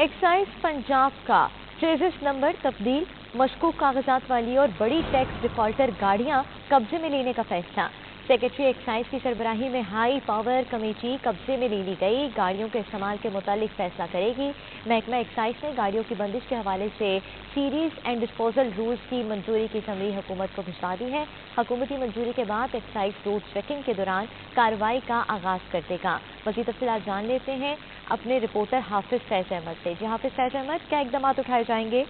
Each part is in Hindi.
एक्साइज पंजाब का ट्रेजस नंबर तब्दील, मशकूक कागजात वाली और बड़ी टैक्स डिफॉल्टर गाड़ियाँ कब्जे में लेने का फैसला। सेक्रेटरी एक्साइज की सरबराही में हाई पावर कमेटी कब्जे में ले ली गई। गाड़ियों के इस्तेमाल के मुतालिक फैसला करेगी। महकमा एक्साइज ने गाड़ियों की बंदिश के हवाले से सीरीज़ एंड डिस्पोजल रूल्स की मंजूरी की समरी हुकूमत को भिजवा दी है। हुकूमती मंजूरी के बाद एक्साइज रूट चेकिंग के दौरान कार्रवाई का आगाज़ कर देगा। मजीद तफसी जान लेते हैं। अपने रिपोर्टर हाफिज फैज अहमद से। जी हाफिज फैज अहमद, क्या इकदाम उठाए जाएँगे?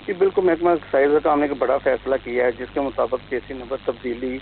जी, बिल्कुल, महकमा एक्साइज का हमने एक बड़ा फैसला किया है, जिसके मुताबिक केसी नंबर तब्दीली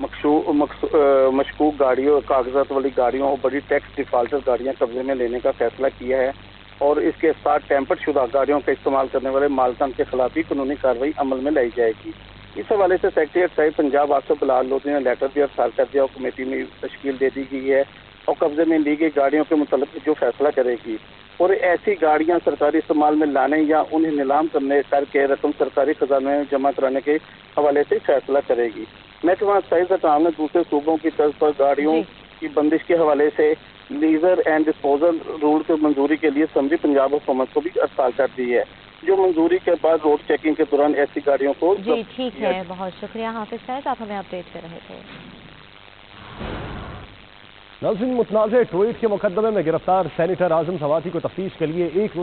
मशकूक गाड़ियों कागजात वाली गाड़ियों और बड़ी टैक्स डिफाल्टर गाड़ियाँ कब्जे में लेने का फैसला किया है और इसके साथ टेम्पर शुदा गाड़ियों का इस्तेमाल करने वाले मालकान के खिलाफ भी कानूनी कार्रवाई अमल में लाई जाएगी। इस हवाले से सेक्रेटरी एक्साइज पंजाब आसफ बिलाल लोधी ने लेटर भी अरसाल कर दिया और कमेटी में तश्कील दे दी गई है। और कब्जे में ली गई गाड़ियों के मुतल जो फैसला करेगी। और ऐसी गाड़ियाँ सरकारी इस्तेमाल में लाने या उन्हें नीलाम करने करके रकम सरकारी खजाने में जमा कराने के हवाले से फैसला करेगी। महकमा साइज़ काम ने दूसरे सूबों की तर्ज पर गाड़ियों की बंदिश के हवाले से लीजर एंड डिस्पोजल रूल की मंजूरी के लिए समरी पंजाब हुकूमत को भी अरसाल कर दी है। जो मंजूरी के बाद रोड चेकिंग के दौरान ऐसी गाड़ियों को जी ठीक है बहुत शुक्रिया। हाफिज साहब आप हमें अपडेट कर रहे थे। नाजिन मुतनाज़ ट्वीट के मुकदमे में गिरफ़्तार सैनिटर आज़म सवाती को तफ्तीश के लिए एक